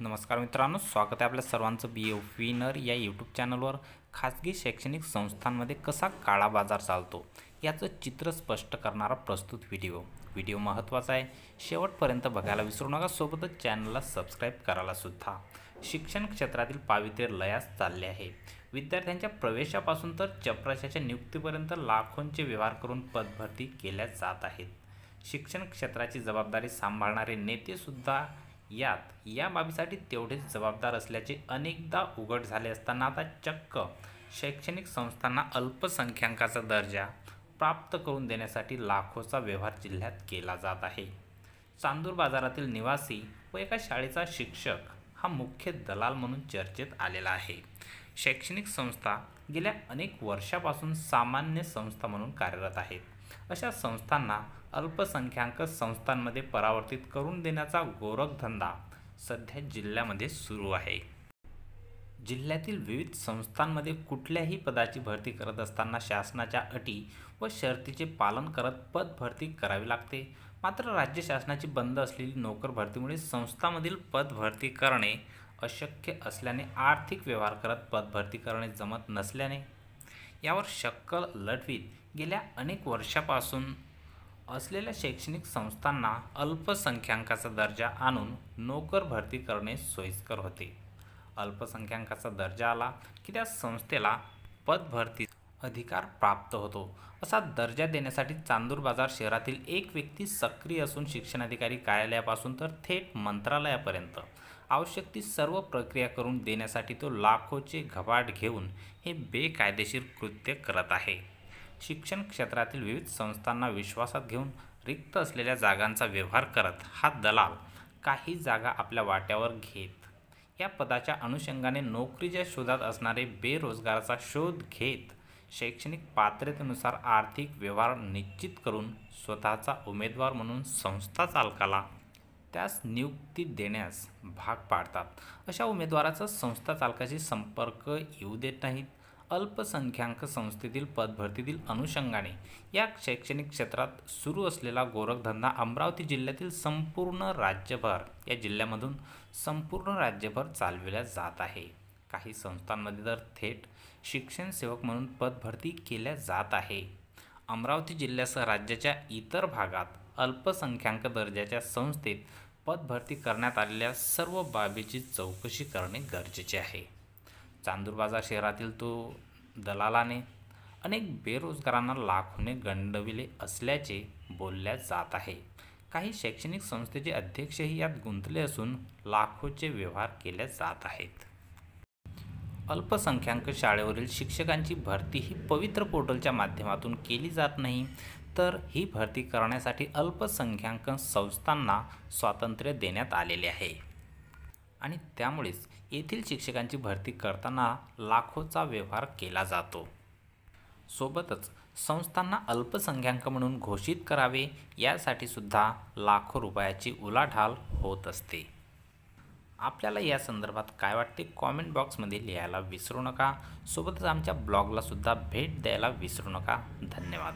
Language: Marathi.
नमस्कार मित्रांनो स्वागत आहे आपल्या सर्वांचं बी एफ विनर या यूट्यूब चॅनलवर खाजगी शैक्षणिक संस्थांमध्ये कसा काळा बाजार चालतो याचं चित्र स्पष्ट करणारा प्रस्तुत व्हिडिओ. व्हिडिओ महत्त्वाचा आहे. शेवटपर्यंत बघायला विसरू नका सोबतच चॅनलला सबस्क्राईब करायलासुद्धा शिक्षण क्षेत्रातील पावित्र्य लयास चालले आहे. विद्यार्थ्यांच्या प्रवेशापासून तर चपराशाच्या नियुक्तीपर्यंत लाखोंचे व्यवहार करून पदभरती केल्या जात आहेत. शिक्षण क्षेत्राची जबाबदारी सांभाळणारे नेतेसुद्धा यात या बाबीसाठी तेवढेच जबाबदार असल्याचे अनेकदा उघड झाले असताना आता चक्क शैक्षणिक संस्थांना अल्पसंख्याकाचा दर्जा प्राप्त करून देण्यासाठी लाखोचा व्यवहार जिल्ह्यात केला जात आहे. चांदूर बाजारातील निवासी व एका शाळेचा शिक्षक हा मुख्य दलाल म्हणून चर्चेत आलेला आहे. शैक्षणिक संस्था गेल्या अनेक वर्षापासून सामान्य संस्था म्हणून कार्यरत आहेत अशा संस्थांना अल्पसंख्याक संस्थांमध्ये परावर्तित करून देण्याचा गोरखधंदा सध्या जिल्ह्यामध्ये सुरू आहे. जिल्ह्यातील विविध संस्थांमध्ये कुठल्याही पदाची भरती करत असताना शासनाच्या अटी व शर्तीचे पालन करत पद भरती करावी लागते. मात्र राज्य शासनाची बंद असलेली नोकर भरतीमुळे संस्थांमधील पद भरती करणे अशक्य असल्याने आर्थिक व्यवहार करत पद भरती करणे जमत नसल्याने यावर शक्कल लढवीत गेल्या अनेक वर्षापासून असलेल्या शैक्षणिक संस्थांना अल्पसंख्याकाचा दर्जा आणून नोकर भरती करणे सोयीस्कर होते. अल्पसंख्याकाचा दर्जा आला की त्या संस्थेला पदभरती अधिकार प्राप्त होतो. असा दर्जा देण्यासाठी चांदूर बाजार शहरातील एक व्यक्ती सक्रिय असून शिक्षणाधिकारी कार्यालयापासून तर थेट मंत्रालयापर्यंत. आवश्यक ती सर्व प्रक्रिया करून देण्यासाठी तो लाखोचे घबाट घेऊन हे बेकायदेशीर कृत्य करत आहे. शिक्षण क्षेत्रातील विविध संस्थांना विश्वासात घेऊन रिक्त असलेल्या जागांचा व्यवहार करत हा दलाल काही जागा आपल्या वाट्यावर घेत. या पदाच्या अनुषंगाने नोकरीच्या शोधात असणारे बेरोजगाराचा शोध घेत शैक्षणिक पात्रतेनुसार आर्थिक व्यवहार निश्चित करून स्वतःचा उमेदवार म्हणून संस्था चालकाला त्यास नियुक्ती देण्यास भाग पाडतात. अशा उमेदवाराचा संस्था चालकाशी संपर्क येऊ देत नाहीत. अल्पसंख्याक संस्थेतील पदभरतीतील अनुषंगाने या शैक्षणिक क्षेत्रात सुरू असलेला गोरखधंदा अमरावती जिल्ह्यातील संपूर्ण राज्यभर या जिल्ह्यामधून संपूर्ण राज्यभर चालविल्या जात आहे. काही संस्थांमध्ये तर थेट शिक्षण सेवक म्हणून पदभरती केल्या जात आहे. अमरावती जिल्ह्यासह राज्याच्या इतर भागात अल्पसंख्याक दर्जाच्या संस्थेत पदभरती करण्यात आलेल्या सर्व बाबीची चौकशी करणे गरजेचे आहे. चांदूर बाजार शहरातील तो दलालाने अनेक बेरोजगारांना लाखोने गंडविले असल्याचे बोलल्या जात आहे. काही शैक्षणिक संस्थेचे अध्यक्षही यात गुंतले असून लाखोचे व्यवहार केले जात आहेत. अल्पसंख्याक शाळेवरील शिक्षकांची भरती ही पवित्र पोर्टलच्या माध्यमातून केली जात नाही. तर ही भरती करण्यासाठी अल्पसंख्याक संस्थांना स्वातंत्र्य देण्यात आलेले आहे. आणि त्यामुळेच येथील शिक्षकांची भरती करताना लाखोचा व्यवहार केला जातो. सोबतच संस्थांना अल्पसंख्याक म्हणून घोषित करावे यासाठी सुद्धा लाखो रुपयाची उलाढाल होत असते. आपल्याला या संदर्भात काय वाटते कॉमेंट बॉक्समध्ये लिहायला विसरू नका. सोबतच आमच्या ब्लॉगलासुद्धा भेट द्यायला विसरू नका. धन्यवाद.